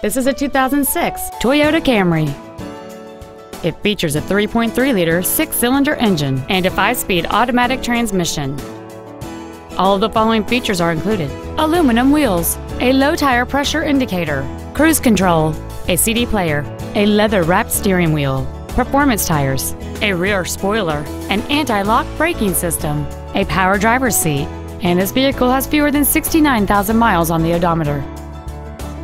This is a 2006 Toyota Camry. It features a 3.3-liter six-cylinder engine and a five-speed automatic transmission. All of the following features are included. Aluminum wheels, a low tire pressure indicator, cruise control, a CD player, a leather-wrapped steering wheel, performance tires, a rear spoiler, an anti-lock braking system, a power driver's seat, and this vehicle has fewer than 69,000 miles on the odometer.